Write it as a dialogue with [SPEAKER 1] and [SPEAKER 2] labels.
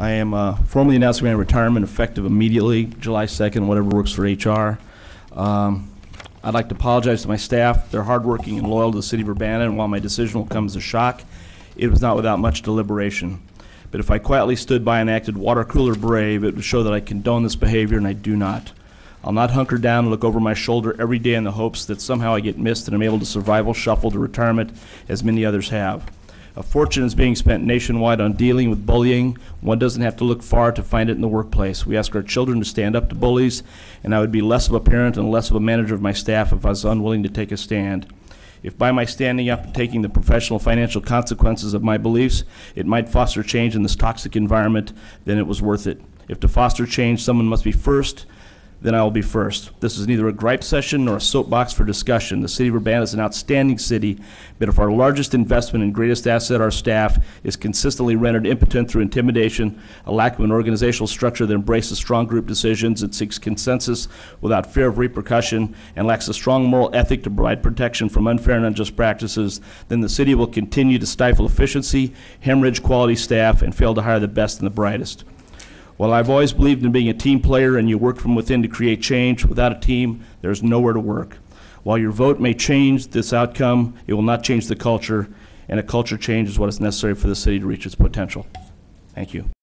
[SPEAKER 1] I am uh, formally announcing my retirement effective immediately, July 2nd, whatever works for HR. Um, I'd like to apologize to my staff. They're hardworking and loyal to the city of Urbana, and while my decision will come as a shock, it was not without much deliberation. But if I quietly stood by and acted water cooler brave, it would show that I condone this behavior, and I do not. I'll not hunker down and look over my shoulder every day in the hopes that somehow I get missed and I'm able to survival shuffle to retirement as many others have. A fortune is being spent nationwide on dealing with bullying. One doesn't have to look far to find it in the workplace. We ask our children to stand up to bullies, and I would be less of a parent and less of a manager of my staff if I was unwilling to take a stand. If by my standing up and taking the professional financial consequences of my beliefs, it might foster change in this toxic environment, then it was worth it. If to foster change, someone must be first, then I will be first. This is neither a gripe session nor a soapbox for discussion. The city of Urbana is an outstanding city, but if our largest investment and greatest asset, our staff, is consistently rendered impotent through intimidation, a lack of an organizational structure that embraces strong group decisions, that seeks consensus without fear of repercussion, and lacks a strong moral ethic to provide protection from unfair and unjust practices, then the city will continue to stifle efficiency, hemorrhage quality staff, and fail to hire the best and the brightest. While I've always believed in being a team player and you work from within to create change, without a team, there's nowhere to work. While your vote may change this outcome, it will not change the culture, and a culture change is what is necessary for the city to reach its potential. Thank you.